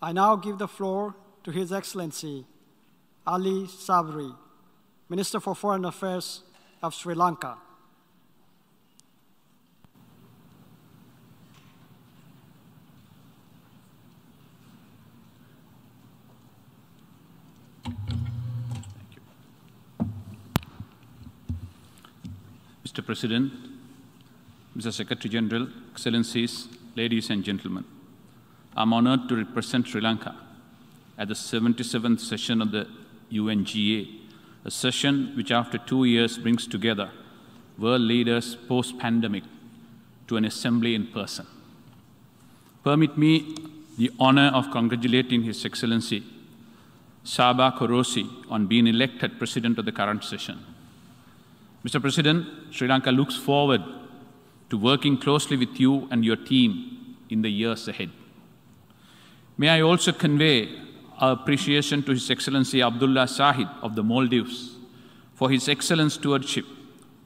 I now give the floor to His Excellency Ali Sabry, Minister for Foreign Affairs of Sri Lanka. Mr. President, Mr. Secretary General, Excellencies, ladies and gentlemen, I'm honored to represent Sri Lanka at the 77th session of the UNGA, a session which after two years brings together world leaders post-pandemic to an assembly in person. Permit me the honor of congratulating His Excellency Csaba Kőrösi on being elected President of the current session. Mr. President, Sri Lanka looks forward to working closely with you and your team in the years ahead. May I also convey our appreciation to His Excellency Abdullah Shahid of the Maldives for his excellent stewardship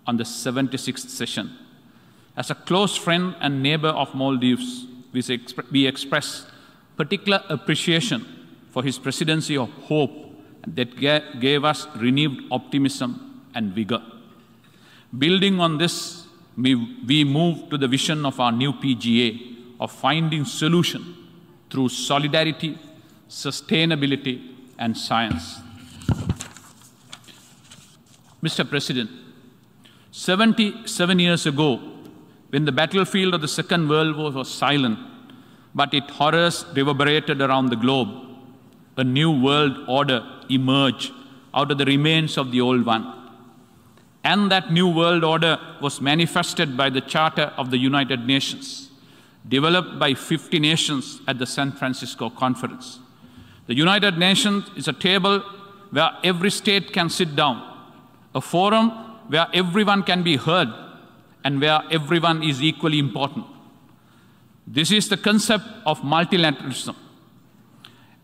on the 76th session. As a close friend and neighbor of Maldives, we, exp we express particular appreciation for his presidency of hope that gave us renewed optimism and vigor. Building on this, we, we move to the vision of our new PGA of finding solution through solidarity, sustainability, and science. Mr. President, 77 years ago, when the battlefield of the Second World War was silent, but its horrors reverberated around the globe, a new world order emerged out of the remains of the old one. And that new world order was manifested by the Charter of the United Nations, developed by 50 nations at the San Francisco Conference. The United Nations is a table where every state can sit down, a forum where everyone can be heard and where everyone is equally important. This is the concept of multilateralism.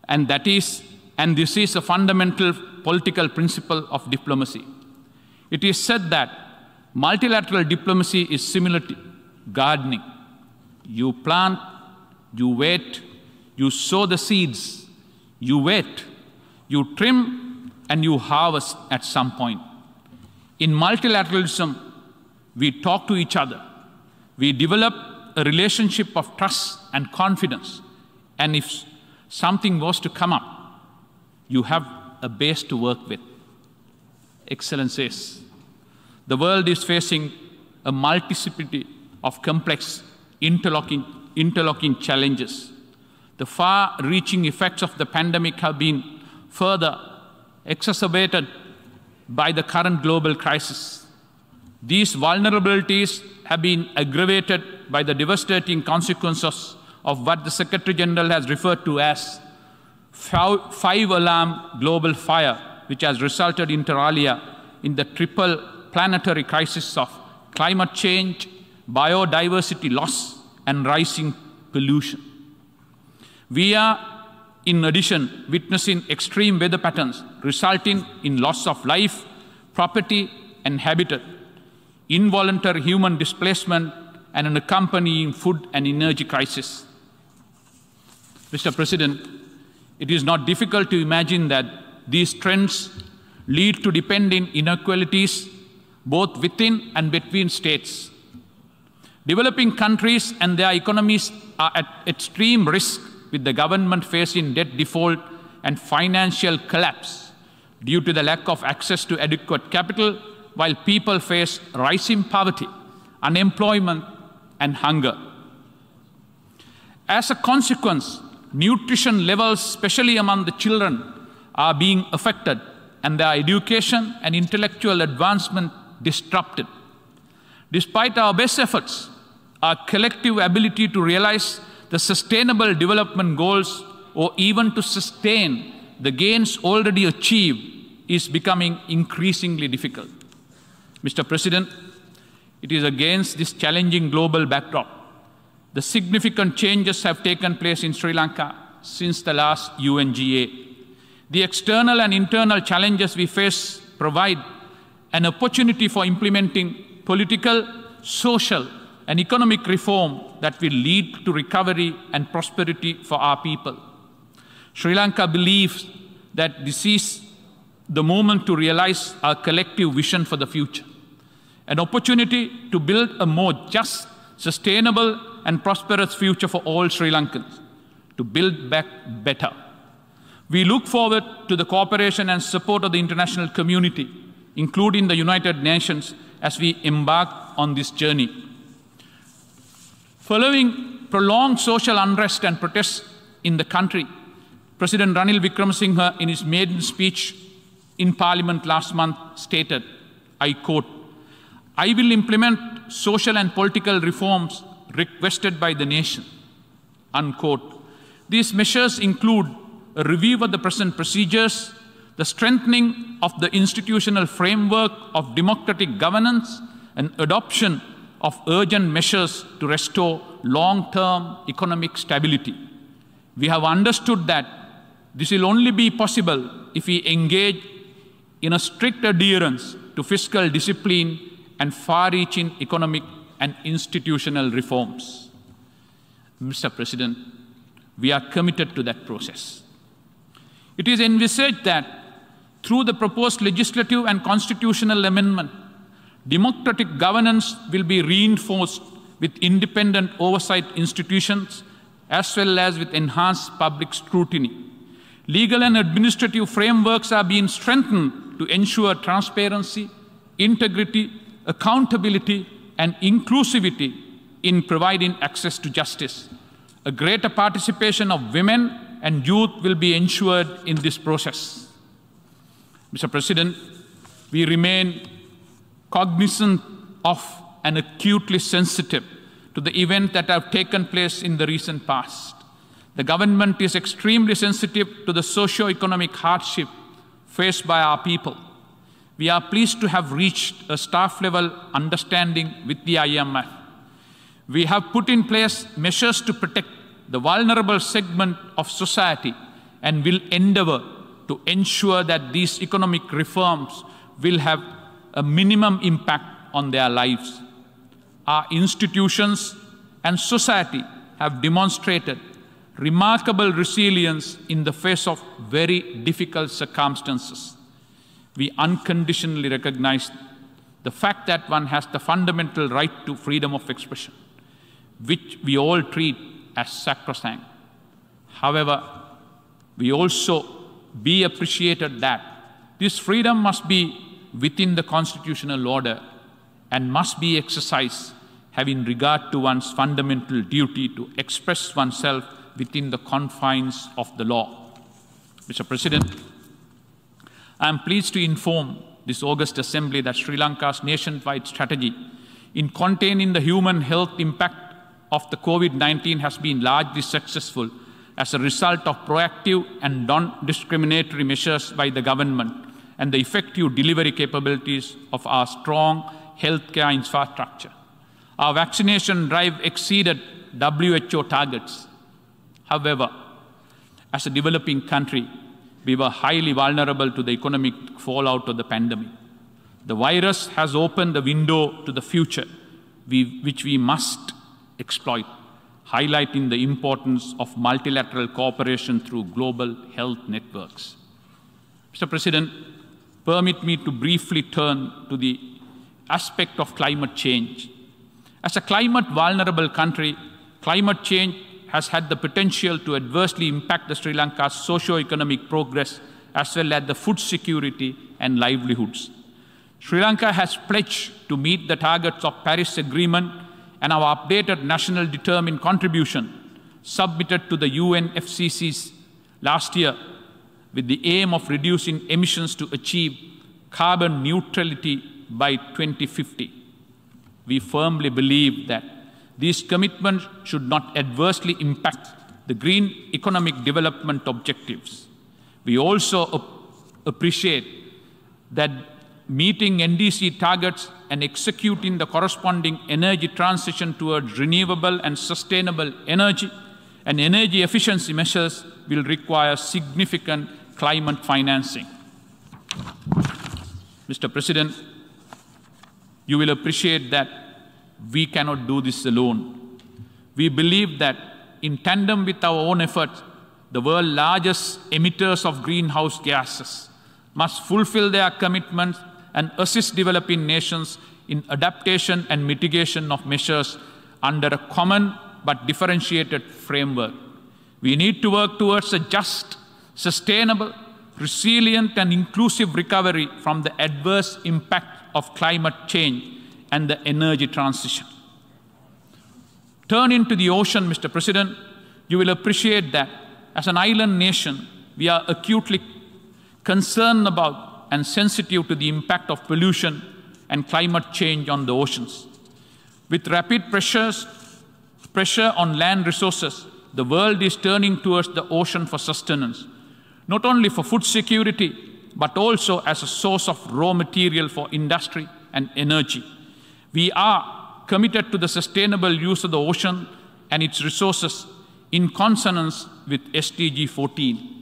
And that is, and this is a fundamental political principle of diplomacy. It is said that multilateral diplomacy is similar to gardening. You plant, you wait, you sow the seeds, you wait, you trim, and you harvest at some point. In multilateralism, we talk to each other. We develop a relationship of trust and confidence. And if something was to come up, you have a base to work with. Excellence Excellencies, the world is facing a multiplicity of complex interlocking, interlocking challenges. The far-reaching effects of the pandemic have been further exacerbated by the current global crisis. These vulnerabilities have been aggravated by the devastating consequences of what the Secretary General has referred to as five-alarm global fire, which has resulted inter alia in the triple planetary crisis of climate change, biodiversity loss, and rising pollution. We are, in addition, witnessing extreme weather patterns resulting in loss of life, property, and habitat, involuntary human displacement, and an accompanying food and energy crisis. Mr. President, it is not difficult to imagine that these trends lead to depending inequalities both within and between states. Developing countries and their economies are at extreme risk with the government facing debt default and financial collapse due to the lack of access to adequate capital, while people face rising poverty, unemployment, and hunger. As a consequence, nutrition levels, especially among the children, are being affected, and their education and intellectual advancement disrupted. Despite our best efforts, our collective ability to realize the sustainable development goals or even to sustain the gains already achieved is becoming increasingly difficult. Mr. President, it is against this challenging global backdrop the significant changes have taken place in Sri Lanka since the last UNGA. The external and internal challenges we face provide an opportunity for implementing political, social, and economic reform that will lead to recovery and prosperity for our people. Sri Lanka believes that this is the moment to realize our collective vision for the future, an opportunity to build a more just, sustainable, and prosperous future for all Sri Lankans, to build back better. We look forward to the cooperation and support of the international community, including the United Nations, as we embark on this journey. Following prolonged social unrest and protests in the country, President Ranil Wickremesinghe, in his maiden speech in Parliament last month, stated, I quote, I will implement social and political reforms requested by the nation, unquote. These measures include a review of the present procedures, the strengthening of the institutional framework of democratic governance, and adoption of urgent measures to restore long-term economic stability. We have understood that this will only be possible if we engage in a strict adherence to fiscal discipline and far-reaching economic and institutional reforms. Mr. President, we are committed to that process. It is envisaged that through the proposed legislative and constitutional amendment, democratic governance will be reinforced with independent oversight institutions as well as with enhanced public scrutiny. Legal and administrative frameworks are being strengthened to ensure transparency, integrity, accountability, and inclusivity in providing access to justice. A greater participation of women and youth will be ensured in this process. Mr. President, we remain cognizant of and acutely sensitive to the events that have taken place in the recent past. The government is extremely sensitive to the socio-economic hardship faced by our people. We are pleased to have reached a staff-level understanding with the IMF. We have put in place measures to protect the vulnerable segment of society and will endeavor to ensure that these economic reforms will have a minimum impact on their lives. Our institutions and society have demonstrated remarkable resilience in the face of very difficult circumstances. We unconditionally recognize the fact that one has the fundamental right to freedom of expression, which we all treat as sacrosanct. However, we also be appreciated that this freedom must be within the constitutional order and must be exercised having regard to one's fundamental duty to express oneself within the confines of the law. Mr. President, I am pleased to inform this August Assembly that Sri Lanka's nationwide strategy in containing the human health impact of the COVID-19 has been largely successful as a result of proactive and non-discriminatory measures by the government and the effective delivery capabilities of our strong healthcare infrastructure. Our vaccination drive exceeded WHO targets. However, as a developing country, we were highly vulnerable to the economic fallout of the pandemic. The virus has opened a window to the future, which we must exploit, highlighting the importance of multilateral cooperation through global health networks. Mr. President, permit me to briefly turn to the aspect of climate change. As a climate vulnerable country, climate change has had the potential to adversely impact the Sri Lanka's socio-economic progress as well as the food security and livelihoods. Sri Lanka has pledged to meet the targets of Paris Agreement and our updated national determined contribution submitted to the UNFCCC last year with the aim of reducing emissions to achieve carbon neutrality by 2050. We firmly believe that these commitments should not adversely impact the green economic development objectives. We also appreciate that meeting NDC targets and executing the corresponding energy transition towards renewable and sustainable energy and energy efficiency measures will require significant climate financing. Mr. President, you will appreciate that we cannot do this alone. We believe that in tandem with our own efforts, the world's largest emitters of greenhouse gases, must fulfill their commitments and assist developing nations in adaptation and mitigation of measures under a common but differentiated framework. We need to work towards a just, sustainable, resilient, and inclusive recovery from the adverse impact of climate change and the energy transition. Turn into the ocean, Mr. President, you will appreciate that as an island nation, we are acutely concerned about and sensitive to the impact of pollution and climate change on the oceans. With rapid pressures, pressure on land resources, the world is turning towards the ocean for sustenance, not only for food security, but also as a source of raw material for industry and energy. We are committed to the sustainable use of the ocean and its resources in consonance with SDG 14.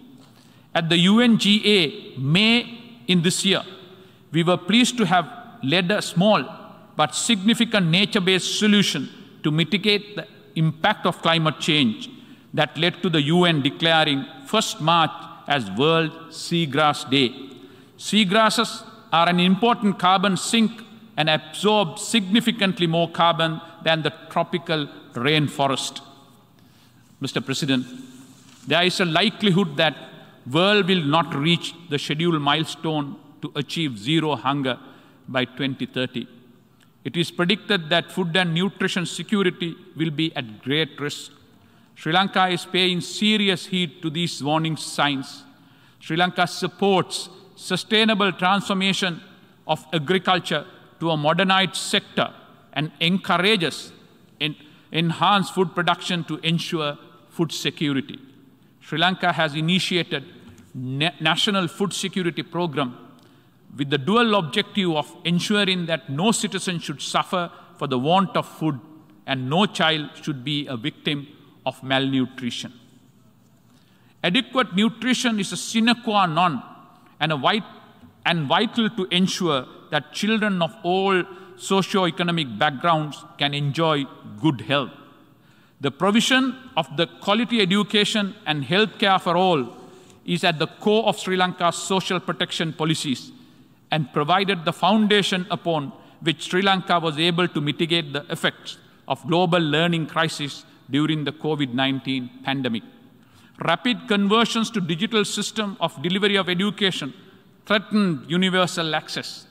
At the UNGA May in this year, we were pleased to have led a small but significant nature-based solution to mitigate the impact of climate change that led to the UN declaring 1st March as World Seagrass Day. Seagrasses are an important carbon sink and absorb significantly more carbon than the tropical rainforest. Mr. President, there is a likelihood that world will not reach the scheduled milestone to achieve zero hunger by 2030. It is predicted that food and nutrition security will be at great risk. Sri Lanka is paying serious heed to these warning signs. Sri Lanka supports sustainable transformation of agriculture to a modernized sector and encourages enhanced food production to ensure food security. Sri Lanka has initiated National Food Security Program with the dual objective of ensuring that no citizen should suffer for the want of food and no child should be a victim of malnutrition. Adequate nutrition is a sine qua non and, a vit and vital to ensure that children of all socio-economic backgrounds can enjoy good health. The provision of the quality education and health care for all is at the core of Sri Lanka's social protection policies and provided the foundation upon which Sri Lanka was able to mitigate the effects of global learning crisis during the COVID-19 pandemic. Rapid conversions to digital system of delivery of education threatened universal access.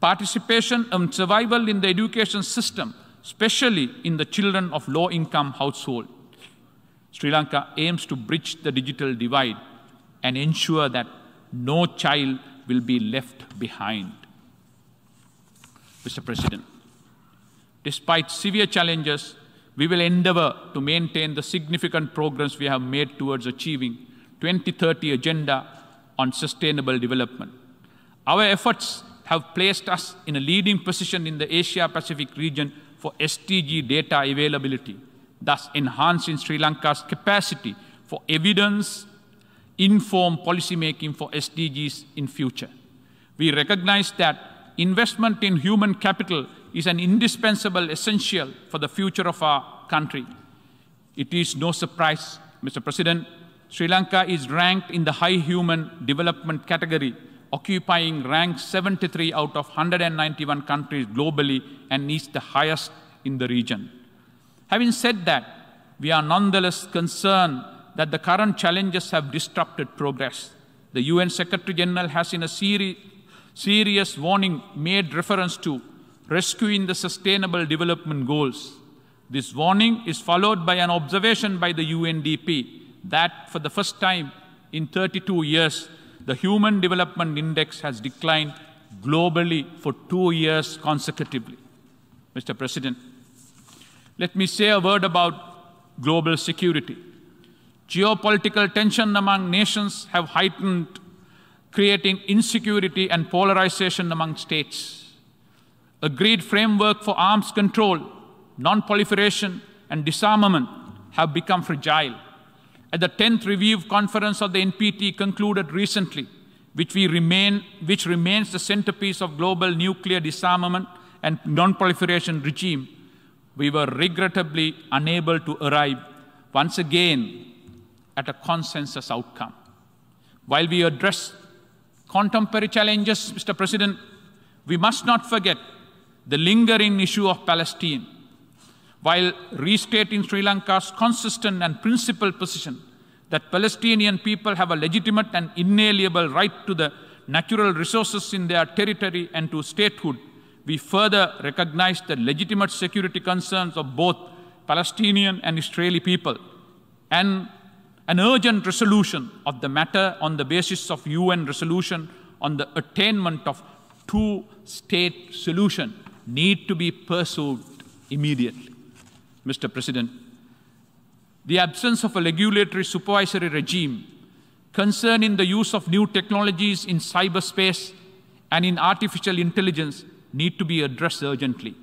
Participation and survival in the education system, especially in the children of low-income households. Sri Lanka aims to bridge the digital divide and ensure that no child will be left behind. Mr. President, despite severe challenges, we will endeavor to maintain the significant progress we have made towards achieving 2030 agenda on sustainable development. Our efforts have placed us in a leading position in the Asia-Pacific region for SDG data availability, thus enhancing Sri Lanka's capacity for evidence informed policymaking for SDGs in future. We recognize that investment in human capital is an indispensable essential for the future of our country. It is no surprise, Mr. President, Sri Lanka is ranked in the high human development category, occupying rank 73 out of 191 countries globally and is the highest in the region. Having said that, we are nonetheless concerned that the current challenges have disrupted progress. The UN Secretary General has, in a seri serious warning, made reference to rescuing the Sustainable Development Goals. This warning is followed by an observation by the UNDP that for the first time in 32 years, the Human Development Index has declined globally for two years consecutively. Mr. President, let me say a word about global security. Geopolitical tension among nations have heightened, creating insecurity and polarization among states. Agreed framework for arms control, non-proliferation, and disarmament have become fragile. At the 10th review conference of the NPT concluded recently, which, we remain, which remains the centerpiece of global nuclear disarmament and non-proliferation regime, we were regrettably unable to arrive once again at a consensus outcome. While we address contemporary challenges, Mr. President, we must not forget the lingering issue of Palestine. While restating Sri Lanka's consistent and principled position that Palestinian people have a legitimate and inalienable right to the natural resources in their territory and to statehood, we further recognize the legitimate security concerns of both Palestinian and Israeli people and an urgent resolution of the matter on the basis of UN resolution on the attainment of two-state solution need to be pursued immediately. Mr. President, the absence of a regulatory supervisory regime concerning the use of new technologies in cyberspace and in artificial intelligence need to be addressed urgently.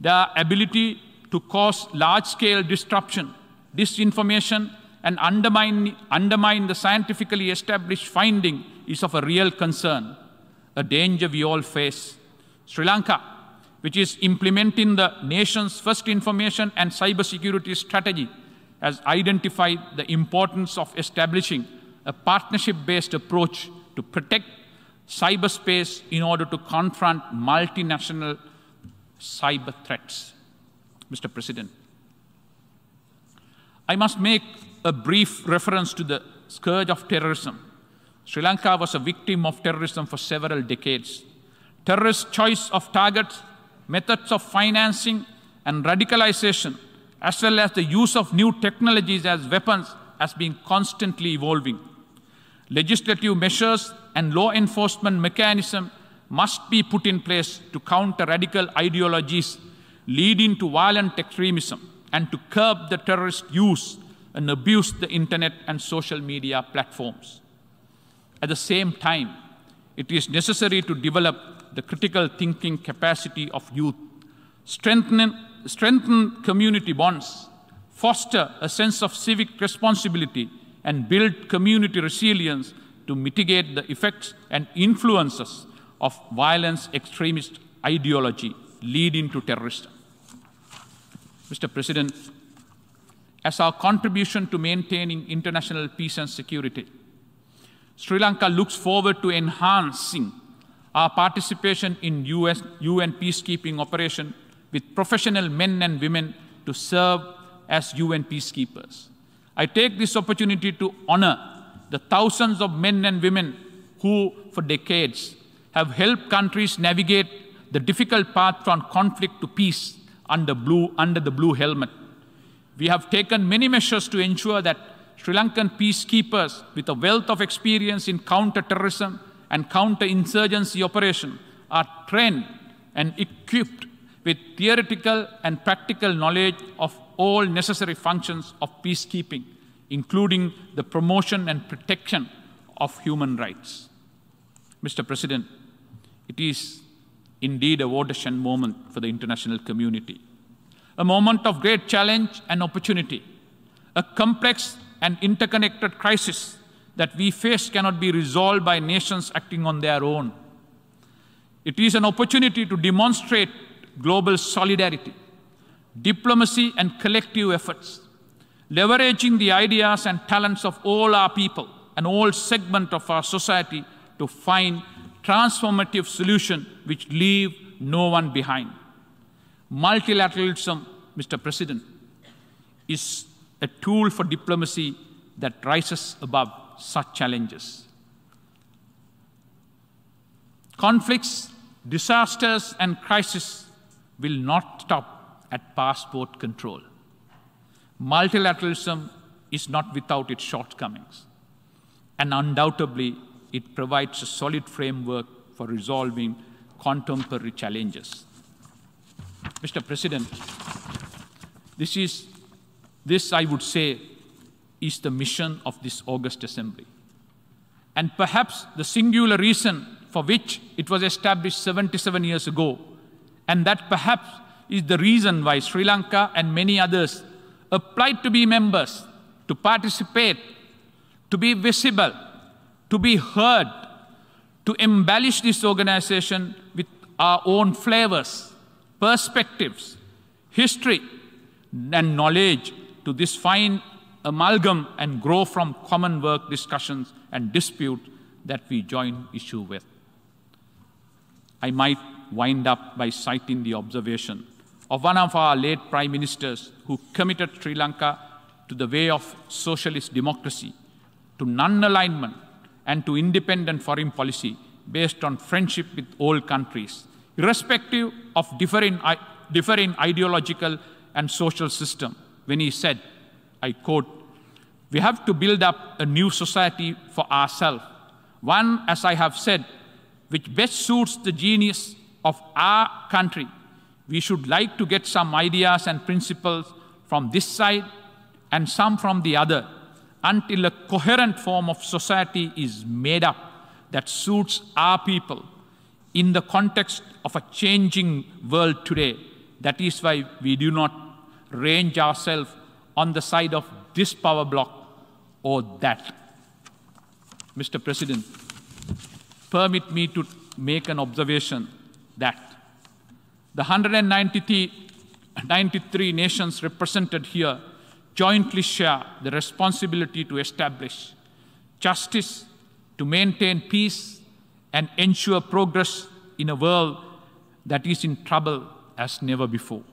Their ability to cause large-scale disruption, disinformation, and undermine, undermine the scientifically established finding is of a real concern, a danger we all face. Sri Lanka, which is implementing the nation's first information and cybersecurity strategy, has identified the importance of establishing a partnership-based approach to protect cyberspace in order to confront multinational cyber threats. Mr. President, I must make a brief reference to the scourge of terrorism. Sri Lanka was a victim of terrorism for several decades. Terrorist choice of targets, methods of financing, and radicalization, as well as the use of new technologies as weapons, has been constantly evolving. Legislative measures and law enforcement mechanisms must be put in place to counter radical ideologies leading to violent extremism and to curb the terrorist use and abuse the internet and social media platforms. At the same time, it is necessary to develop the critical thinking capacity of youth, strengthen, strengthen community bonds, foster a sense of civic responsibility, and build community resilience to mitigate the effects and influences of violence extremist ideology leading to terrorism. Mr. President, as our contribution to maintaining international peace and security, Sri Lanka looks forward to enhancing our participation in US, UN peacekeeping operation with professional men and women to serve as UN peacekeepers. I take this opportunity to honor the thousands of men and women who, for decades, have helped countries navigate the difficult path from conflict to peace under, blue, under the blue helmet. We have taken many measures to ensure that Sri Lankan peacekeepers with a wealth of experience in counter-terrorism and counter-insurgency operation are trained and equipped with theoretical and practical knowledge of all necessary functions of peacekeeping, including the promotion and protection of human rights. Mr. President, it is indeed a watershed moment for the international community, a moment of great challenge and opportunity, a complex and interconnected crisis that we face cannot be resolved by nations acting on their own. It is an opportunity to demonstrate global solidarity, diplomacy, and collective efforts, leveraging the ideas and talents of all our people and all segments of our society to find transformative solutions which leave no one behind. Multilateralism, Mr. President, is a tool for diplomacy that rises above such challenges. Conflicts, disasters, and crises will not stop at passport control. Multilateralism is not without its shortcomings, and undoubtedly, it provides a solid framework for resolving contemporary challenges. Mr. President, this is, this I would say, is the mission of this August Assembly. And perhaps the singular reason for which it was established 77 years ago, and that perhaps is the reason why Sri Lanka and many others applied to be members, to participate, to be visible, to be heard, to embellish this organization with our own flavors, perspectives, history, and knowledge to this fine amalgam and grow from common work discussions and dispute that we join issue with. I might wind up by citing the observation of one of our late prime ministers who committed Sri Lanka to the way of socialist democracy, to non-alignment, and to independent foreign policy based on friendship with old countries, irrespective of differing, differing ideological and social system, when he said, I quote, we have to build up a new society for ourselves, one, as I have said, which best suits the genius of our country. We should like to get some ideas and principles from this side and some from the other until a coherent form of society is made up that suits our people in the context of a changing world today. That is why we do not range ourselves on the side of this power bloc or that. Mr. President, permit me to make an observation that the 193 nations represented here jointly share the responsibility to establish justice, to maintain peace, and ensure progress in a world that is in trouble as never before.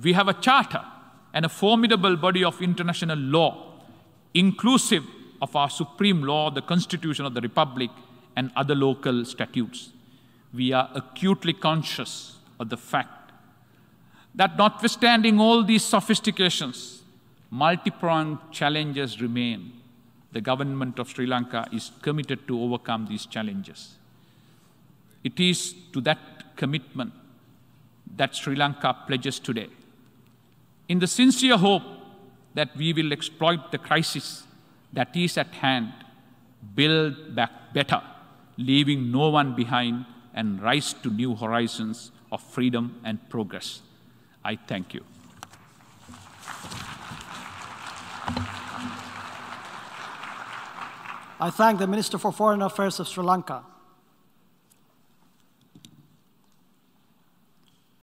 We have a charter and a formidable body of international law, inclusive of our supreme law, the Constitution of the Republic, and other local statutes. We are acutely conscious of the fact that notwithstanding all these sophistications, multi-pronged challenges remain. The government of Sri Lanka is committed to overcome these challenges. It is to that commitment that Sri Lanka pledges today. In the sincere hope that we will exploit the crisis that is at hand, build back better, leaving no one behind, and rise to new horizons of freedom and progress. I thank you. I thank the Minister for Foreign Affairs of Sri Lanka,